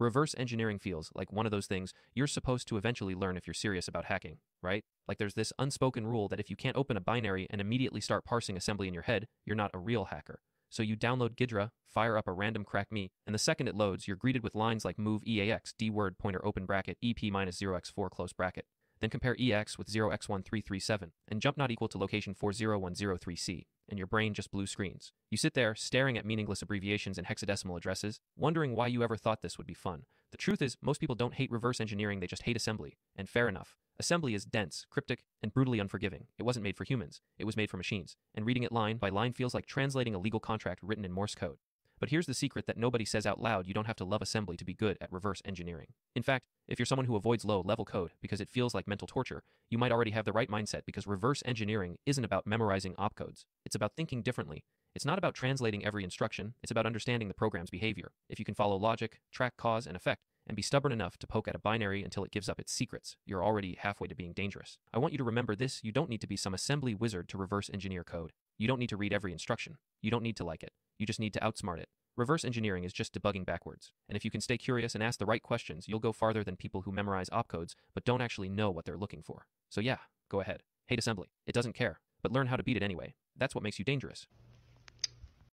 Reverse engineering feels like one of those things you're supposed to eventually learn if you're serious about hacking, right? Like there's this unspoken rule that if you can't open a binary and immediately start parsing assembly in your head, you're not a real hacker. So you download Ghidra, fire up a random crack me, and the second it loads, you're greeted with lines like move EAX, D word pointer open bracket, EP minus 0x4 close bracket. Then compare EX with 0x1337, and jump not equal to location 40103C, and your brain just blue screens. You sit there, staring at meaningless abbreviations and hexadecimal addresses, wondering why you ever thought this would be fun. The truth is, most people don't hate reverse engineering, they just hate assembly. And fair enough. Assembly is dense, cryptic, and brutally unforgiving. It wasn't made for humans. It was made for machines. And reading it line by line feels like translating a legal contract written in Morse code. But here's the secret that nobody says out loud you don't have to love assembly to be good at reverse engineering. In fact, if you're someone who avoids low level code because it feels like mental torture, you might already have the right mindset because reverse engineering isn't about memorizing opcodes. It's about thinking differently. It's not about translating every instruction, it's about understanding the program's behavior. If you can follow logic, track cause and effect, and be stubborn enough to poke at a binary until it gives up its secrets, you're already halfway to being dangerous. I want you to remember this you don't need to be some assembly wizard to reverse engineer code. You don't need to read every instruction. You don't need to like it. You just need to outsmart it. Reverse engineering is just debugging backwards. And if you can stay curious and ask the right questions, you'll go farther than people who memorize opcodes but don't actually know what they're looking for. So yeah, go ahead. Hate assembly. It doesn't care. But learn how to beat it anyway. That's what makes you dangerous.